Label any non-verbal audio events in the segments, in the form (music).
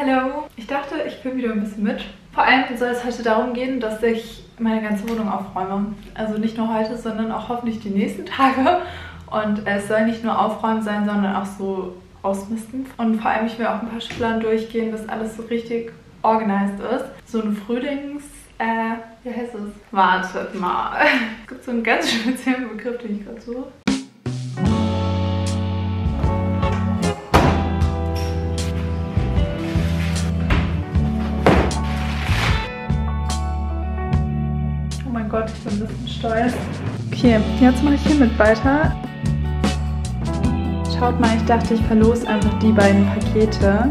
Hallo! Ich dachte, ich filme wieder ein bisschen mit. Vor allem soll es heute darum gehen, dass ich meine ganze Wohnung aufräume. Also nicht nur heute, sondern auch hoffentlich die nächsten Tage. Und es soll nicht nur aufräumen sein, sondern auch so ausmisten. Und vor allem, ich will auch ein paar Schubladen durchgehen, dass alles so richtig organisiert ist. So ein Frühlings... Äh, wie heißt es? Wartet mal. (laughs) Es gibt so einen ganz (laughs) speziellen Begriff, den ich gerade suche. Bin ein bisschen stolz. Okay, jetzt mache ich hiermit weiter. Schaut mal, ich dachte, ich verlose einfach die beiden Pakete.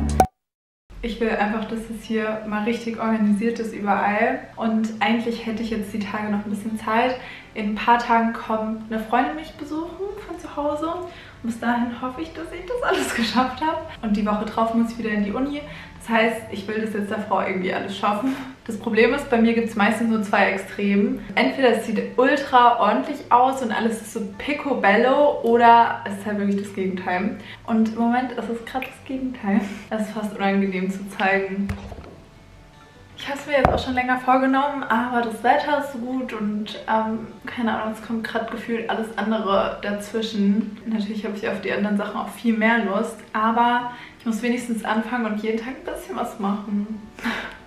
Ich will einfach, dass es hier mal richtig organisiert ist überall. Und eigentlich hätte ich jetzt die Tage noch ein bisschen Zeit. In ein paar Tagen kommt eine Freundin mich besuchen von zu Hause. Und bis dahin hoffe ich, dass ich das alles (laughs) geschafft habe. Und die Woche drauf muss ich wieder in die Uni. Das heißt, ich will das jetzt davor irgendwie alles schaffen. Das Problem ist, bei mir gibt es meistens nur zwei Extremen. Entweder es sieht ultra ordentlich aus und alles ist so picobello oder es ist halt wirklich das Gegenteil. Und im Moment ist es gerade das Gegenteil. Das ist fast unangenehm zu zeigen. Ich habe es mir jetzt auch schon länger vorgenommen, aber das Wetter ist so gut und ähm, keine Ahnung, es kommt gerade gefühlt alles andere dazwischen. Natürlich habe ich auf die anderen Sachen auch viel mehr Lust, aber muss wenigstens anfangen und jeden Tag ein bisschen was machen.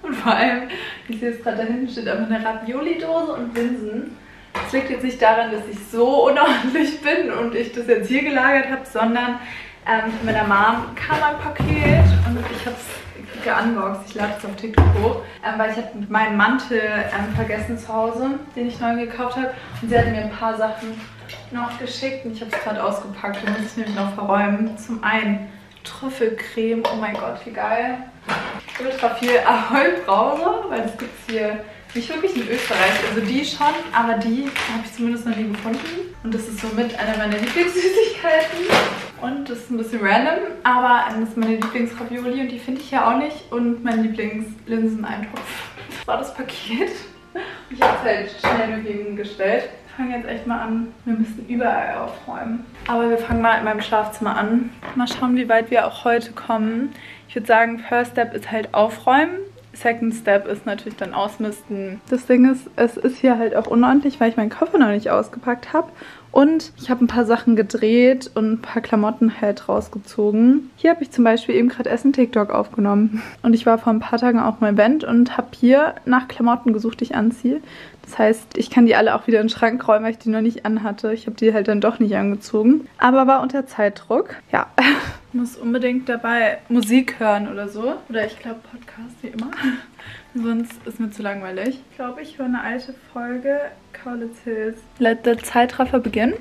Und vor allem, ich sehe es gerade da hinten, steht einfach eine Ravioli-Dose und Linsen. Das liegt jetzt nicht daran, dass ich so unordentlich bin und ich das jetzt hier gelagert habe, sondern ähm, von meiner Mom kam ein Paket und ich habe es geunboxed. Ich lade es auf TikTok hoch, ähm, weil ich habe meinen Mantel ähm, vergessen zu Hause, den ich neu gekauft habe. Und sie hat mir ein paar Sachen noch geschickt und ich habe es gerade ausgepackt. Da muss ich nämlich noch verräumen. Zum einen Trüffelcreme. Oh mein Gott, wie geil. Ultra viel (laughs) Ahoi-Brause, weil das gibt es hier nicht wirklich in Österreich. Also die schon, aber die habe ich zumindest noch nie gefunden. Und das ist somit eine meiner Lieblingssüßigkeiten. Und das ist ein bisschen random, aber das ist meine Lieblingsravioli und die finde ich ja auch nicht. Und mein Lieblingslinseneintopf. Das war das Paket. Ich habe es halt schnell nur hingestellt. Fangen jetzt echt mal an. Wir müssen überall aufräumen. Aber wir fangen mal in meinem Schlafzimmer an. Mal schauen, wie weit wir auch heute kommen. Ich würde sagen, First Step ist halt aufräumen. Second Step ist natürlich dann ausmisten. Das Ding ist, es ist hier halt auch unordentlich, weil ich meinen Koffer noch nicht ausgepackt habe. Und ich habe ein paar Sachen gedreht und ein paar Klamotten halt rausgezogen. Hier habe ich zum Beispiel eben gerade Essen TikTok aufgenommen. Und ich war vor ein paar Tagen auch im Event und habe hier nach Klamotten gesucht, die ich anziehe. Das heißt, ich kann die alle auch wieder in den Schrank räumen, weil ich die noch nicht anhatte. Ich habe die halt dann doch nicht angezogen. Aber war unter Zeitdruck. Ja, (laughs) muss unbedingt dabei Musik hören oder so. Oder ich glaube Podcast, wie immer. (laughs) Sonst ist mir zu langweilig. Ich glaube, ich höre eine alte Folge Kaulitz Hills. Let the Zeitraffer beginnen.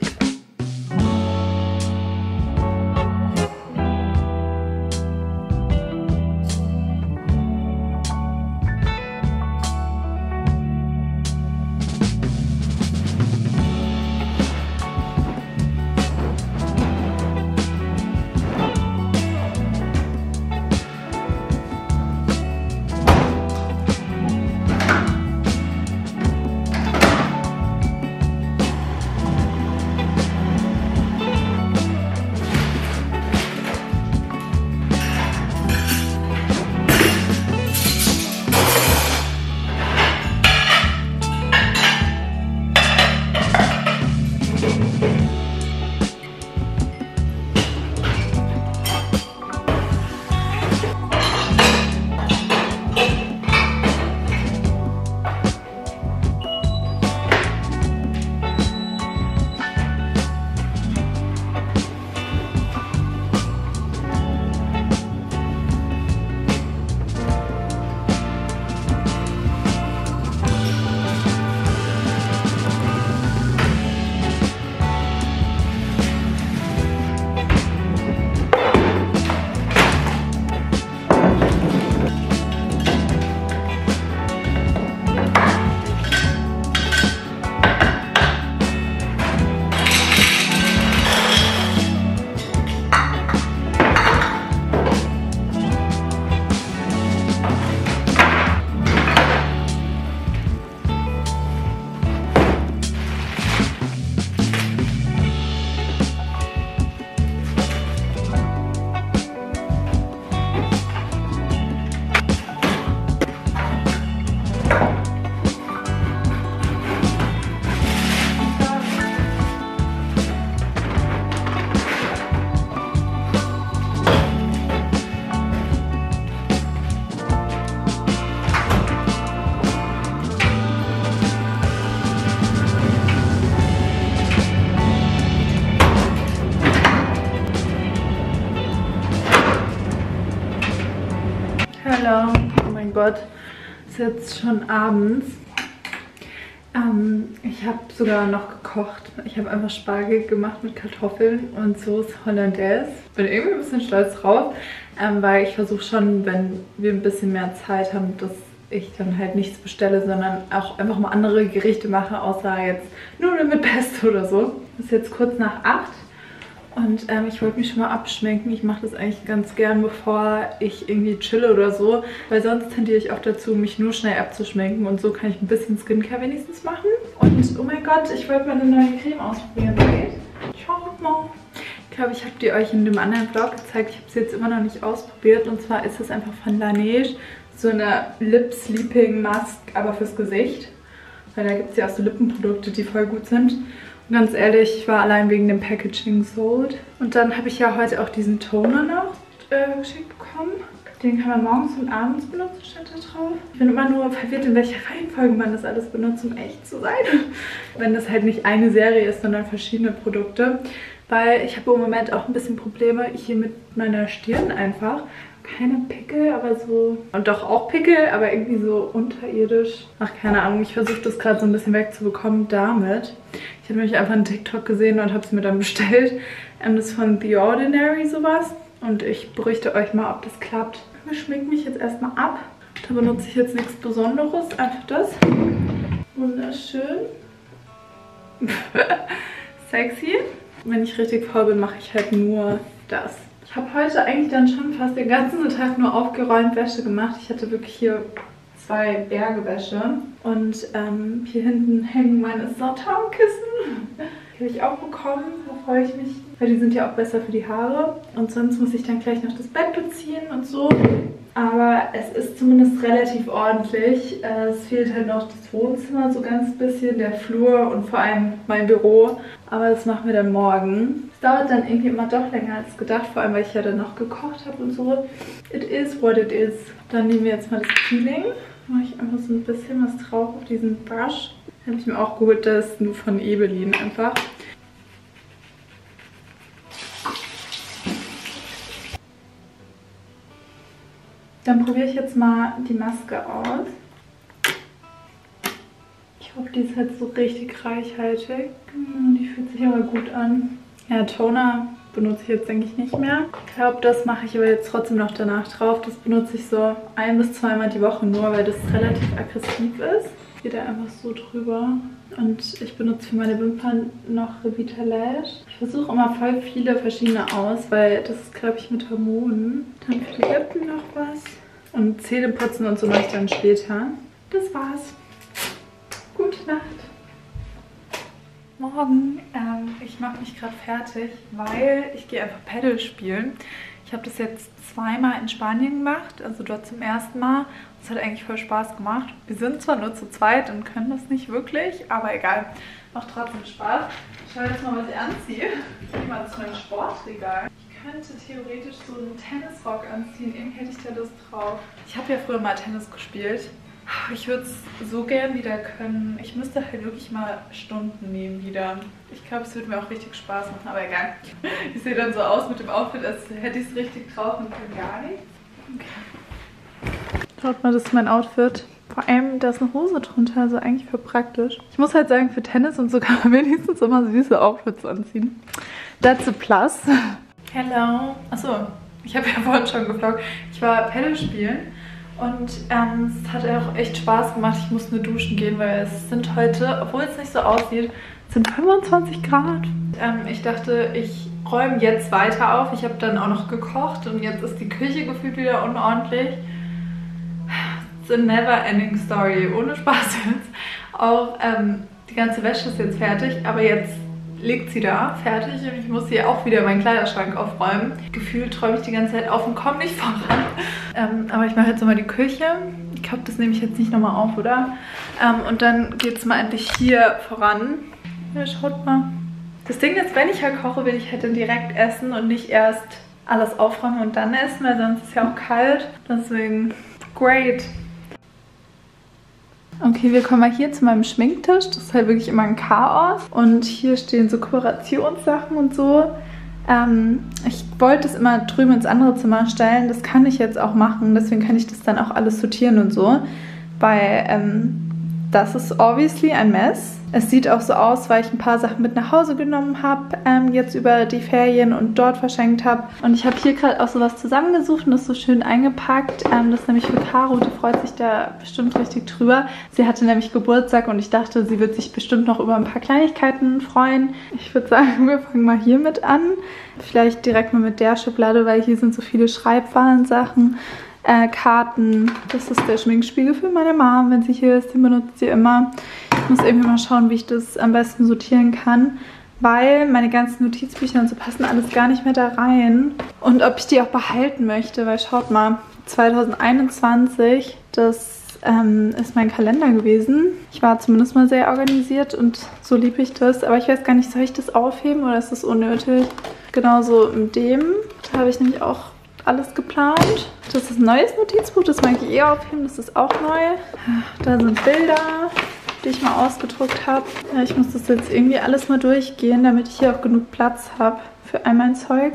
Es ist jetzt schon abends. Ähm, ich habe sogar noch gekocht. Ich habe einfach Spargel gemacht mit Kartoffeln und Soße Hollandaise. Bin irgendwie ein bisschen stolz drauf, ähm, weil ich versuche schon, wenn wir ein bisschen mehr Zeit haben, dass ich dann halt nichts bestelle, sondern auch einfach mal andere Gerichte mache, außer jetzt Nudeln mit Pesto oder so. Ist jetzt kurz nach 8 und ähm, ich wollte mich schon mal abschminken. Ich mache das eigentlich ganz gern, bevor ich irgendwie chille oder so. Weil sonst tendiere ich auch dazu, mich nur schnell abzuschminken. Und so kann ich ein bisschen Skincare wenigstens machen. Und oh mein Gott, ich wollte mal eine neue Creme ausprobieren. Schaut mal. Ich glaube, ich habe die euch in dem anderen Vlog gezeigt. Ich habe sie jetzt immer noch nicht ausprobiert. Und zwar ist es einfach von Laneige. So eine Lip Sleeping Mask, aber fürs Gesicht. Weil da gibt es ja auch so Lippenprodukte, die voll gut sind. Ganz ehrlich, ich war allein wegen dem Packaging sold. Und dann habe ich ja heute auch diesen Toner noch äh, geschickt bekommen. Den kann man morgens und abends benutzen, steht da drauf. Ich bin immer nur verwirrt, in welcher Reihenfolge man das alles benutzt, um echt zu sein. (laughs) Wenn das halt nicht eine Serie ist, sondern verschiedene Produkte. Weil ich habe im Moment auch ein bisschen Probleme hier mit meiner Stirn einfach keine Pickel, aber so... Und doch auch Pickel, aber irgendwie so unterirdisch. Ach, keine Ahnung. Ich versuche das gerade so ein bisschen wegzubekommen damit. Ich habe nämlich einfach einen TikTok gesehen und habe es mir dann (laughs) bestellt. Ähm, das ist von The Ordinary sowas. Und ich berichte euch mal, ob das klappt. Ich schminke mich jetzt erstmal ab. Da benutze ich jetzt nichts Besonderes. Einfach das. Wunderschön. (laughs) Sexy. Wenn ich richtig faul bin, mache ich halt nur das. Ich habe heute eigentlich dann schon fast den ganzen Tag nur aufgeräumt Wäsche gemacht. Ich hatte wirklich hier zwei Berge Wäsche. Und ähm, hier hinten hängen meine Satankissen. Die habe ich auch bekommen. Da freue ich mich. Weil die sind ja auch besser für die Haare. Und sonst muss ich dann gleich noch das Bett beziehen und so. Aber es ist zumindest relativ ordentlich. Es fehlt halt noch das Wohnzimmer so ganz bisschen, der Flur und vor allem mein Büro. Aber das machen wir dann morgen. Es dauert dann irgendwie immer doch länger als gedacht, vor allem weil ich ja dann noch gekocht habe und so. It is what it is. Dann nehmen wir jetzt mal das Peeling. Mache ich einfach so ein bisschen was drauf auf diesen Brush. Habe ich mir auch geholt, das ist nur von Ebelin einfach. Dann probiere ich jetzt mal die Maske aus. Ich hoffe, die ist halt so richtig reichhaltig. Hm, die fühlt sich aber gut an. Ja, Toner benutze ich jetzt, denke ich, nicht mehr. Ich glaube, das mache ich aber jetzt trotzdem noch danach drauf. Das benutze ich so ein- bis zweimal die Woche nur, weil das relativ aggressiv ist. Geht da einfach so drüber. Und ich benutze für meine Wimpern noch Revitalash. Ich versuche immer voll viele verschiedene aus, weil das ist, glaube ich, mit Hormonen. Dann für die Lippen noch was. Und Zähne putzen und so mache ich dann später. Das war's. Gute Nacht. Morgen, ähm, ich mache mich gerade fertig, weil ich gehe einfach Paddle spielen. Ich habe das jetzt zweimal in Spanien gemacht, also dort zum ersten Mal. Es hat eigentlich voll Spaß gemacht. Wir sind zwar nur zu zweit und können das nicht wirklich, aber egal. Macht trotzdem Spaß. Ich schaue jetzt mal, was ich anziehe. Ich gehe mal zu meinem Sportregal. Ich könnte theoretisch so einen Tennisrock anziehen. Irgendwie hätte ich da Lust drauf. Ich habe ja früher mal Tennis gespielt. Ich würde es so gern wieder können. Ich müsste halt wirklich mal Stunden nehmen wieder. Ich glaube, es würde mir auch richtig Spaß machen, aber egal. Ich sehe dann so aus mit dem Outfit, als hätte ich es richtig drauf und kann gar nichts. Okay. Schaut mal, das ist mein Outfit. Vor allem, da ist eine Hose drunter, also eigentlich für praktisch. Ich muss halt sagen, für Tennis und so kann man wenigstens immer süße Outfits anziehen. That's a plus. Hello. Achso, ich habe ja (laughs) vorhin schon gefragt. Ich war Paddle spielen und ähm, es hat auch echt Spaß gemacht. Ich musste nur duschen gehen, weil es sind heute, obwohl es nicht so aussieht, sind 25 Grad. Ähm, ich dachte, ich räume jetzt weiter auf. Ich habe dann auch noch gekocht und jetzt ist die Küche gefühlt wieder unordentlich. It's a never ending story. Ohne Spaß jetzt. Auch ähm, die ganze Wäsche ist jetzt fertig, aber jetzt liegt sie da, fertig. Und ich muss hier auch wieder meinen Kleiderschrank aufräumen. Gefühlt räume ich die ganze Zeit auf und komme nicht voran. Ähm, aber ich mache jetzt nochmal die Küche. Ich glaube, das nehme ich jetzt nicht nochmal auf, oder? Ähm, und dann geht es mal endlich hier voran. Ja, schaut mal. Das Ding ist, wenn ich halt koche, will ich halt dann direkt essen und nicht erst alles aufräumen und dann essen, weil sonst ist ja auch kalt. Deswegen, great. Okay, wir kommen mal hier zu meinem Schminktisch. Das ist halt wirklich immer ein Chaos. Und hier stehen so Kooperationssachen und so. Ähm, ich wollte es immer drüben ins andere Zimmer stellen. Das kann ich jetzt auch machen. Deswegen kann ich das dann auch alles sortieren und so. Weil ähm, das ist obviously ein Mess. Es sieht auch so aus, weil ich ein paar Sachen mit nach Hause genommen habe, ähm, jetzt über die Ferien und dort verschenkt habe. Und ich habe hier gerade auch sowas zusammengesucht und das so schön eingepackt. Ähm, das ist nämlich für Caro, die freut sich da bestimmt richtig drüber. Sie hatte nämlich Geburtstag und ich dachte, sie wird sich bestimmt noch über ein paar Kleinigkeiten freuen. Ich würde sagen, (laughs) wir fangen mal hiermit an. Vielleicht direkt mal mit der Schublade, weil hier sind so viele Schreibwarensachen äh, Karten. Das ist der Schminkspiegel für meine Mom, wenn sie hier ist. Den benutzt sie immer. Ich muss irgendwie mal schauen, wie ich das am besten sortieren kann. Weil meine ganzen Notizbücher und so passen alles gar nicht mehr da rein. Und ob ich die auch behalten möchte, weil schaut mal, 2021, das ähm, ist mein Kalender gewesen. Ich war zumindest mal sehr organisiert und so liebe ich das. Aber ich weiß gar nicht, soll ich das aufheben oder ist das unnötig? Genauso in dem. Da habe ich nämlich auch alles geplant. Das ist ein neues Notizbuch, das mag ich eh aufheben, das ist auch neu. Da sind Bilder, die ich mal ausgedruckt habe. Ich muss das jetzt irgendwie alles mal durchgehen, damit ich hier auch genug Platz habe für all mein Zeug.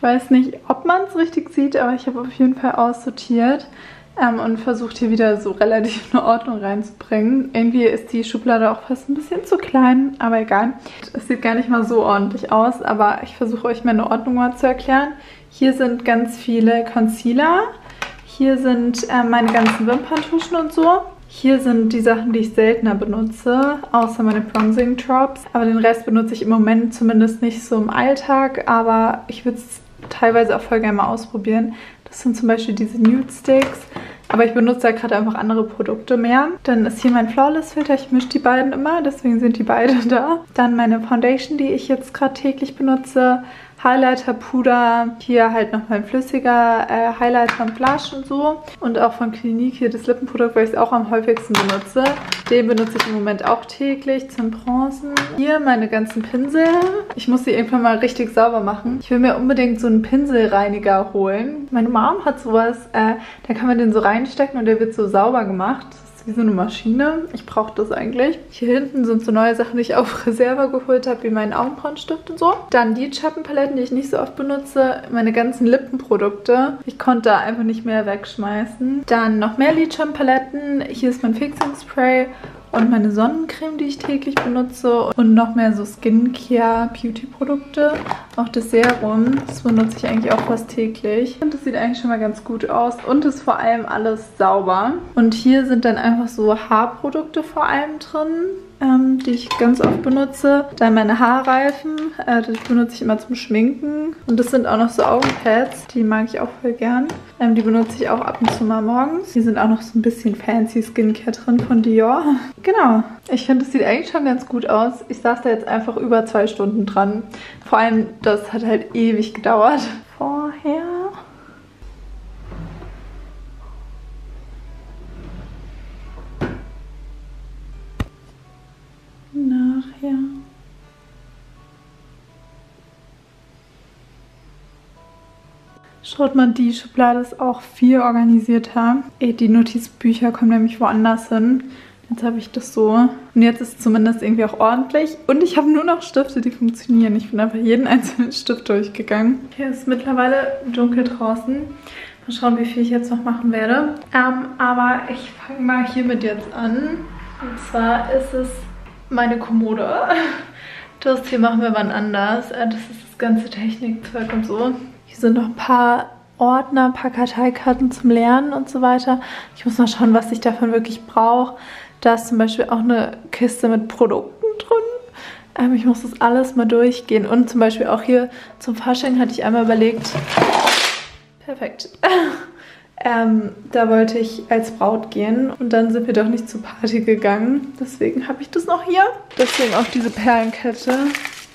Weiß nicht, ob man es richtig sieht, aber ich habe auf jeden Fall aussortiert ähm, und versucht hier wieder so relativ eine Ordnung reinzubringen. Irgendwie ist die Schublade auch fast ein bisschen zu klein, aber egal. Es sieht gar nicht mal so ordentlich aus, aber ich versuche euch meine Ordnung mal zu erklären. Hier sind ganz viele Concealer. Hier sind äh, meine ganzen Wimperntuschen und so. Hier sind die Sachen, die ich seltener benutze, außer meine Bronzing Drops. Aber den Rest benutze ich im Moment zumindest nicht so im Alltag, aber ich würde es teilweise auch voll gerne mal ausprobieren. Das sind zum Beispiel diese Nude Sticks. Aber ich benutze da gerade einfach andere Produkte mehr. Dann ist hier mein Flawless Filter. Ich mische die beiden immer, deswegen sind die beide (laughs) da. Dann meine Foundation, die ich jetzt gerade täglich benutze. Highlighter, Puder, hier halt noch mein flüssiger äh, Highlighter und Blush und so. Und auch von Clinique hier das Lippenprodukt, weil ich es auch am häufigsten benutze. Den benutze ich im Moment auch täglich zum Bronzen. Hier meine ganzen Pinsel. Ich muss sie irgendwann mal richtig sauber machen. Ich will mir unbedingt so einen Pinselreiniger holen. Meine Mom hat sowas, äh, da kann man den so reinstecken und der wird so sauber gemacht wie so eine Maschine. Ich brauche das eigentlich. Hier hinten sind so neue Sachen, die ich auf (laughs) Reserve geholt habe, wie meinen Augenbrauenstift und so. Dann die Lidschattenpaletten, die ich nicht so oft benutze. Meine ganzen Lippenprodukte. Ich konnte da einfach nicht mehr wegschmeißen. Dann noch mehr Lidschattenpaletten. Hier ist mein Fixing Spray und meine Sonnencreme, die ich täglich benutze und noch mehr so Skincare, Beauty-Produkte. Auch das Serum, das benutze ich eigentlich auch fast täglich. Und das sieht eigentlich schon mal ganz gut aus und ist vor allem alles sauber. Und hier sind dann einfach so Haarprodukte vor allem drin ähm, die ich ganz oft benutze. Dann meine Haarreifen, äh, die benutze ich immer zum Schminken. Und das sind auch noch so Augenpads, die mag ich auch voll gern. Ähm, die benutze ich auch ab und zu mal morgens. Hier sind auch noch so ein bisschen fancy Skincare drin von Dior. Genau. Ich finde, das sieht eigentlich schon ganz gut aus. Ich saß da jetzt einfach über zwei Stunden dran. Vor allem, das hat halt ewig gedauert. Schaut mal, die Schublade ist auch viel organisierter. Die Notizbücher kommen nämlich woanders hin. Jetzt habe ich das so. Und jetzt ist es zumindest irgendwie auch ordentlich. Und ich habe nur noch Stifte, die funktionieren. Ich bin einfach jeden (laughs) einzelnen Stift durchgegangen. Hier ist mittlerweile dunkel draußen. Mal schauen, wie viel ich jetzt noch machen werde. Ähm, aber ich fange mal hiermit jetzt an. Und zwar ist es meine Kommode. (laughs) Das hier machen wir wann anders. Äh, das ist das ganze Technikzeug und so. Hier sind noch ein paar Ordner, ein paar Karteikarten zum Lernen und so weiter. Ich muss mal schauen, was ich davon wirklich brauche. Da ist zum Beispiel auch eine Kiste mit Produkten drin. Ähm, ich muss das alles mal durchgehen. Und zum Beispiel auch hier zum Fasching hatte ich einmal überlegt. Perfekt. (laughs) ähm, da wollte ich als Braut gehen und dann sind wir doch nicht zur Party gegangen. Deswegen habe ich das noch hier. Deswegen auch diese Perlenkette.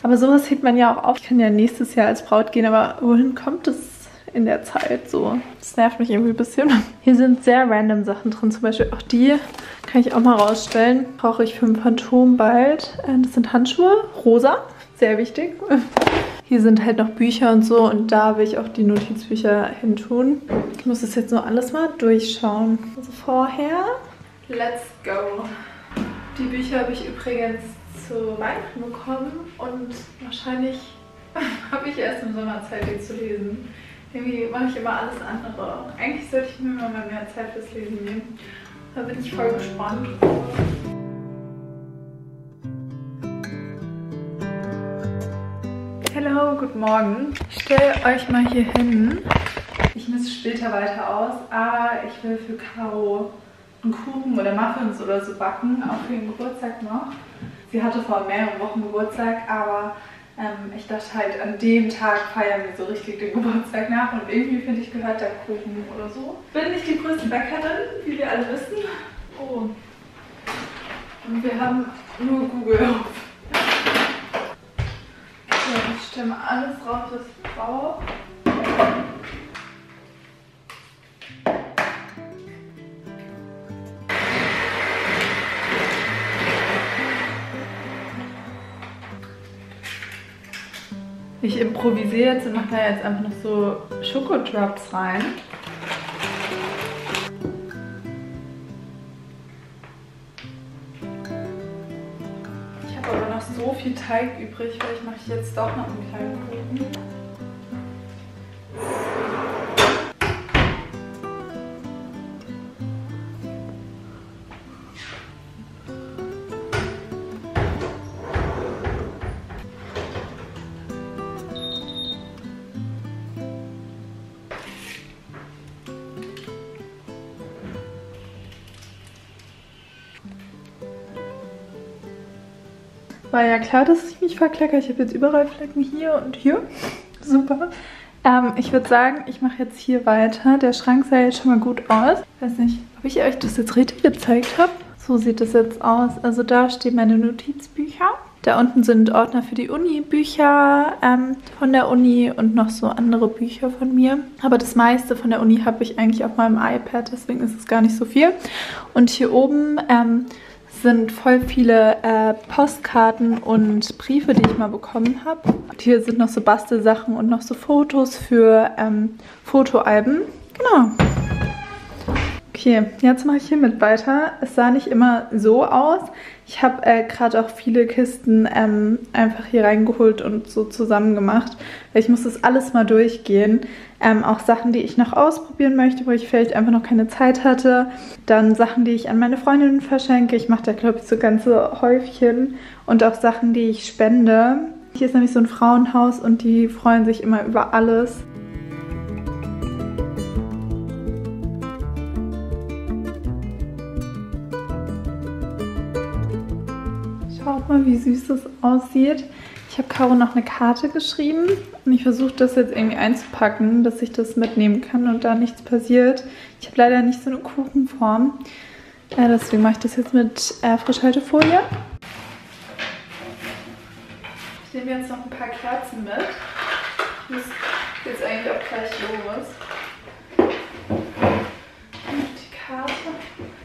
Aber sowas hebt man ja auch auf. Ich kann ja nächstes Jahr als Braut gehen, aber wohin kommt es in der Zeit so? Das nervt mich irgendwie ein bisschen. Hier sind sehr random Sachen drin, zum Beispiel auch die kann ich auch mal rausstellen. Brauche ich für ein Phantom bald. Äh, das sind Handschuhe, rosa, sehr wichtig. Hier sind halt noch Bücher und so und da will ich auch die Notizbücher hin tun. Ich muss das jetzt nur alles mal durchschauen. Also vorher, let's go. Die Bücher habe ich übrigens zu Weihnachten bekommen und wahrscheinlich (laughs) habe ich erst im Sommer Zeit, die zu lesen. Irgendwie mache ich immer alles andere. Eigentlich sollte ich mir mal mehr Zeit fürs Lesen nehmen. Da bin ich voll gespannt. Hallo, guten Morgen. Ich stelle euch mal hier hin. Ich misse später weiter aus, aber ich will für Caro einen Kuchen oder Muffins oder so backen, auch für den Geburtstag noch. Sie hatte vor mehreren Wochen Geburtstag, aber ähm, ich dachte halt, an dem Tag feiern wir so richtig den Geburtstag nach und irgendwie finde ich, gehört der Kuchen oder so. Bin nicht die größte Bäckerin, wie wir alle wissen. Oh. Und wir haben nur Google mal alles drauf, was ich brauche. Ich improvisiere jetzt und mache da jetzt einfach noch so Schokodrops rein. Viel Teig übrig, weil ich mache jetzt doch noch einen kleinen Kuchen. War ja klar, dass ich mich verkleckere. Ich habe jetzt überall Flecken hier und hier. Super. Ähm, ich würde sagen, ich mache jetzt hier weiter. Der Schrank sah jetzt schon mal gut aus. Ich weiß nicht, ob ich euch das jetzt richtig gezeigt habe. So sieht das jetzt aus. Also da stehen meine Notizbücher. Da unten sind Ordner für die Uni, Bücher ähm, von der Uni und noch so andere Bücher von mir. Aber das meiste von der Uni habe ich eigentlich auf meinem iPad, deswegen ist es gar nicht so viel. Und hier oben ähm, sind voll viele äh, Postkarten und Briefe, die ich mal bekommen habe. Hier sind noch so Bastelsachen und noch so Fotos für ähm, Fotoalben. Genau. Okay, jetzt mache ich hiermit weiter. Es sah nicht immer so aus. Ich habe äh, gerade auch viele Kisten ähm, einfach hier reingeholt und so zusammen gemacht. Ich muss das alles mal durchgehen. Ähm, auch Sachen, die ich noch ausprobieren möchte, wo ich vielleicht einfach noch keine Zeit hatte. Dann Sachen, die ich an meine Freundinnen verschenke. Ich mache da, glaube ich, so ganze Häufchen. Und auch Sachen, die ich spende. Hier ist nämlich so ein Frauenhaus und die freuen sich immer über alles. Schaut mal, wie süß das aussieht. Ich habe Caro noch eine Karte geschrieben und ich versuche das jetzt irgendwie einzupacken, dass ich das mitnehmen kann und da nichts passiert. Ich habe leider nicht so eine Kuchenform. Äh, deswegen mache ich das jetzt mit äh, Frischhaltefolie. Ich nehme jetzt noch ein paar Kerzen mit. Ich muss jetzt eigentlich auch gleich los. Die Karte.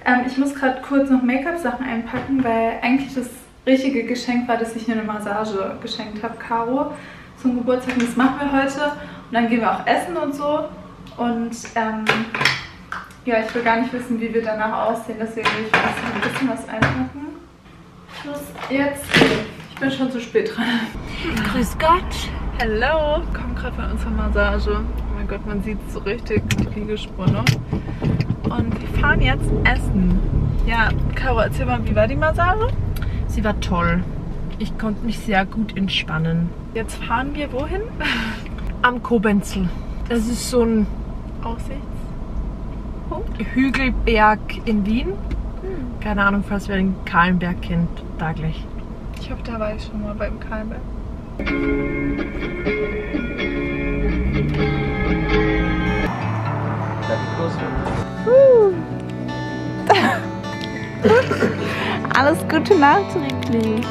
Ähm, ich muss gerade kurz noch Make-up-Sachen einpacken, weil eigentlich das richtige Geschenk war, dass ich mir eine Massage geschenkt habe, Caro, zum Geburtstag. Und das machen wir heute. Und dann gehen wir auch essen und so. Und ähm, ja, ich will gar nicht wissen, wie wir danach aussehen. Deswegen will ich ein bisschen was einpacken. Los, jetzt. Ich bin schon zu spät dran. Grüß Gott. Hallo. Komm gerade von unserer Massage. Oh mein Gott, man sieht so richtig die Liegespur noch. Und wir fahren jetzt essen. Ja, Caro, erzähl mal, wie war die Massage? Sie war toll. Ich konnte mich sehr gut entspannen. Jetzt fahren wir wohin? (laughs) Am Kobenzel. Das ist so ein Aussichtspunkt. Hügelberg in Wien. Keine Ahnung, falls wer den Kahlenberg kennt, da gleich. Ich hoffe, da war ich schon mal beim Kahlenberg. Alles Gute nachträglich.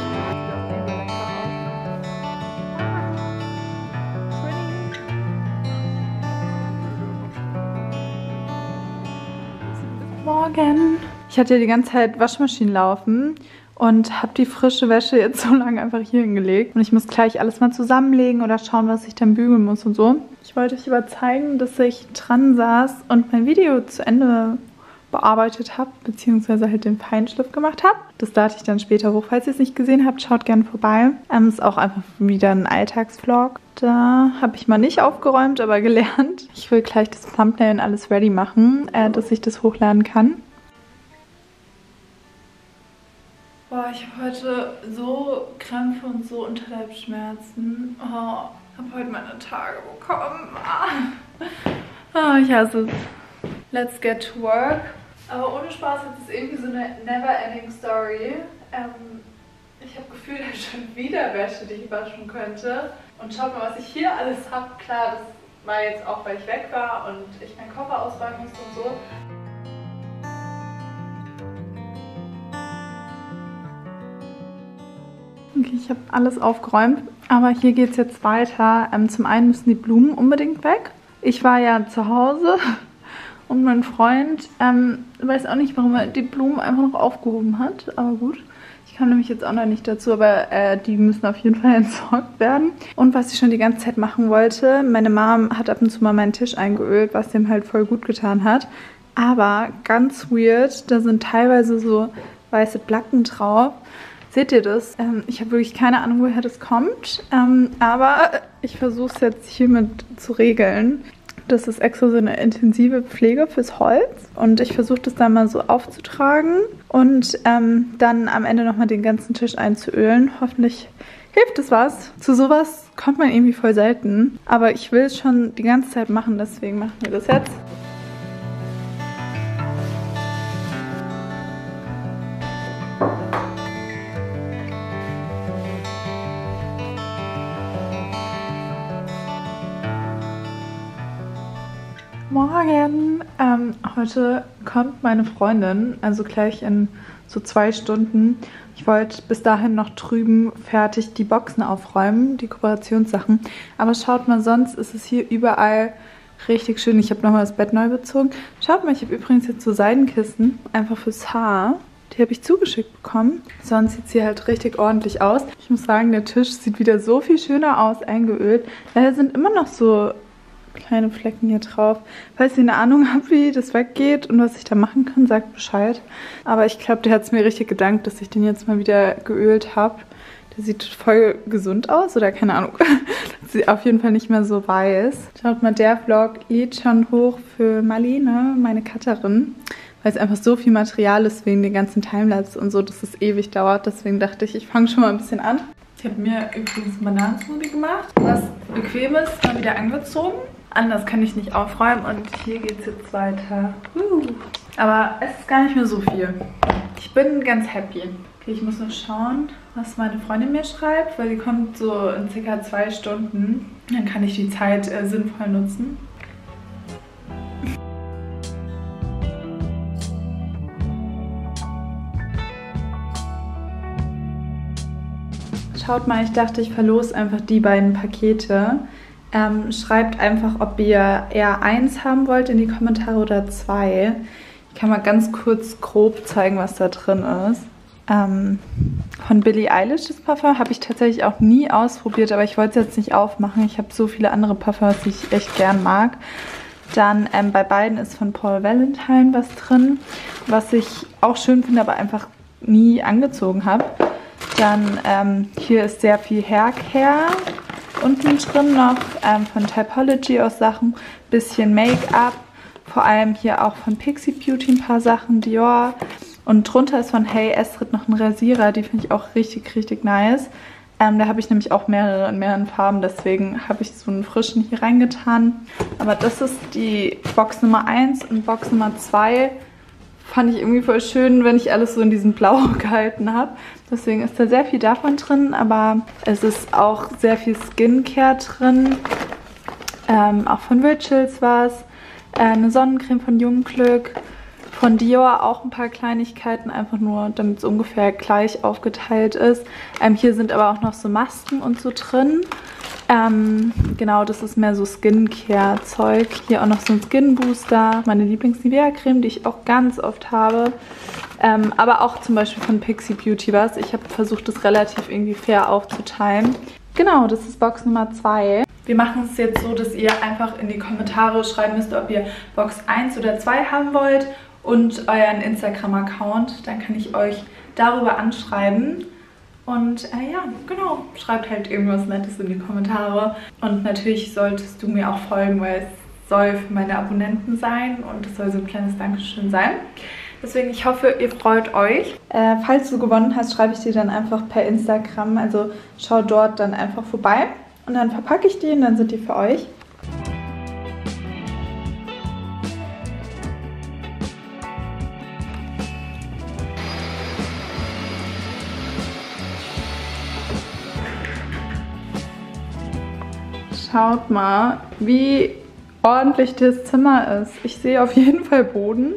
Morgen. Ich hatte ja die ganze Zeit Waschmaschinen laufen und habe die frische Wäsche jetzt so lange einfach hier hingelegt. Und ich muss gleich alles mal zusammenlegen oder schauen, was ich dann bügeln muss und so. Ich wollte euch aber zeigen, dass ich dran saß und mein Video zu Ende bearbeitet habe, beziehungsweise halt den Feinschliff gemacht habe. Das lade ich dann später hoch. Falls ihr es nicht gesehen habt, schaut gerne vorbei. Ähm, ist auch einfach wieder ein Alltagsvlog. Da habe ich mal nicht aufgeräumt, aber (laughs) gelernt. Ich will gleich das Thumbnail und alles ready machen, äh, dass ich das hochladen kann. Boah, ich habe heute so Krämpfe und so Unterleibsschmerzen. Oh, habe heute meine Tage bekommen. (laughs) Ah. Oh, ich hasse es. Let's get to work. Aber ohne Spaß ist es irgendwie so eine never-ending Story. Ähm, ich habe gefühlt ich schon wieder Wäsche, die ich waschen könnte. Und schaut mal, was ich hier alles habe. Klar, das war jetzt auch, weil ich weg war und ich meinen Koffer ausräumen musste und so. Okay, ich habe alles aufgeräumt, aber hier geht es jetzt weiter. Ähm, zum einen müssen die Blumen unbedingt weg. Ich war ja zu Hause und mein Freund ähm, weiß auch nicht, warum er die Blumen einfach noch aufgehoben hat, aber gut. Ich kam nämlich jetzt auch noch nicht dazu, aber äh, die müssen auf jeden Fall (laughs) entsorgt werden. Und was ich schon die ganze Zeit machen wollte, meine Mom hat ab und zu mal meinen Tisch eingeölt, was dem halt voll gut getan hat. Aber ganz weird, da sind teilweise so weiße Placken drauf. Seht ihr das? Ähm, ich habe wirklich keine Ahnung, woher das kommt. Ähm, aber ich versuche es jetzt hiermit zu regeln. Das ist extra so eine intensive Pflege fürs Holz. Und ich versuche das dann mal so aufzutragen und ähm, dann am Ende nochmal den ganzen Tisch einzuölen. Hoffentlich hilft es was. Zu sowas kommt man irgendwie voll selten. Aber ich will es schon die ganze Zeit machen, deswegen machen wir das jetzt. Morgen. Ähm, heute kommt meine Freundin, also gleich in so zwei Stunden. Ich wollte bis dahin noch drüben fertig die Boxen aufräumen, die Kooperationssachen. Aber schaut mal, sonst ist es hier überall richtig schön. Ich habe nochmal das Bett neu bezogen. Schaut mal, ich habe übrigens jetzt so Seidenkisten, einfach fürs Haar. Die habe ich zugeschickt bekommen. Sonst sieht sie halt richtig ordentlich aus. Ich muss sagen, der Tisch sieht wieder so viel schöner aus, eingeölt. Leider sind immer noch so kleine Flecken hier drauf. Falls ihr eine Ahnung habt, wie das weggeht und was ich da machen kann, sagt Bescheid. Aber ich glaube, der hat es mir richtig gedankt, dass ich den jetzt mal wieder geölt habe. Der sieht voll gesund aus oder keine Ahnung. (laughs) sieht auf jeden Fall nicht mehr so weiß. Schaut mal, der Vlog lädt schon hoch für Marlene, meine Cutterin. Weil es einfach so viel Material ist wegen den ganzen Timelapse und so, dass es ewig dauert. Deswegen dachte ich, ich fange schon mal ein bisschen an. Ich habe mir übrigens einen Bananensmoothie gemacht. Was bequemes, mal wieder angezogen. Anders kann ich nicht aufräumen und hier geht es jetzt weiter. Aber es ist gar nicht mehr so viel. Ich bin ganz happy. Okay, ich muss noch schauen, was meine Freundin mir schreibt, weil die kommt so in circa zwei Stunden. Dann kann ich die Zeit äh, sinnvoll nutzen. Schaut mal, ich dachte, ich verlose einfach die beiden Pakete. Ähm, schreibt einfach, ob ihr eher eins haben wollt in die Kommentare oder zwei. Ich kann mal ganz kurz grob zeigen, was da drin ist. Ähm, von Billie Eilish das Parfum habe ich tatsächlich auch nie ausprobiert, aber ich wollte es jetzt nicht aufmachen. Ich habe so viele andere Parfums, die ich echt gern mag. Dann ähm, bei beiden ist von Paul Valentine was drin, was ich auch schön finde, aber einfach nie angezogen habe. Dann ähm, hier ist sehr viel Haircare unten drin noch ähm, von Typology aus Sachen, bisschen Make-up, vor allem hier auch von Pixie Beauty ein paar Sachen, Dior und drunter ist von Hey Estrid noch ein Rasierer, die finde ich auch richtig, richtig nice. Ähm, da habe ich nämlich auch mehrere in mehreren Farben, deswegen habe ich so einen frischen hier reingetan. Aber das ist die Box Nummer 1 und Box Nummer 2 fand ich irgendwie voll schön, wenn ich alles so in diesem Blau (laughs) gehalten habe. Deswegen ist da sehr viel davon drin, aber es ist auch sehr viel Skincare drin. Ähm, auch von Rituals war es. Äh, eine Sonnencreme von Jungglück. Von Dior auch ein paar Kleinigkeiten, einfach nur, damit es ungefähr gleich aufgeteilt ist. Ähm, hier sind aber auch noch so Masken und so drin. Ähm, genau, das ist mehr so Skincare-Zeug. Hier auch noch so ein Skin Booster, meine Lieblings-Nivea-Creme, die ich auch ganz oft habe. Ähm, aber auch zum Beispiel von Pixie Beauty was. Ich habe versucht, das relativ irgendwie fair aufzuteilen. Genau, das ist Box Nummer 2. Wir machen es jetzt so, dass ihr einfach in die Kommentare schreiben müsst, ob ihr Box 1 oder 2 haben wollt und euren Instagram-Account. Dann kann ich euch darüber anschreiben. Und äh, ja, genau, schreibt halt irgendwas Nettes in die Kommentare. Und natürlich solltest du mir auch folgen, weil es soll für meine Abonnenten sein und es soll so ein kleines Dankeschön sein. Deswegen, ich hoffe, ihr freut euch. Äh, falls du gewonnen hast, schreibe ich dir dann einfach per Instagram. Also schau dort dann einfach vorbei. Und dann verpacke ich die und dann sind die für euch. Schaut mal, wie ordentlich das Zimmer ist. Ich sehe auf jeden Fall Boden.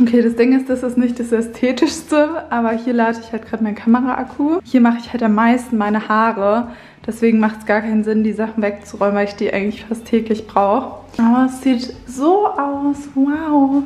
Okay, das Ding ist, das ist nicht das Ästhetischste, aber hier lade ich halt gerade meinen Kameraakku. Hier mache ich halt am meisten meine Haare. Deswegen macht es gar keinen Sinn, die Sachen wegzuräumen, weil ich die eigentlich fast täglich brauche. Aber es sieht so aus. Wow.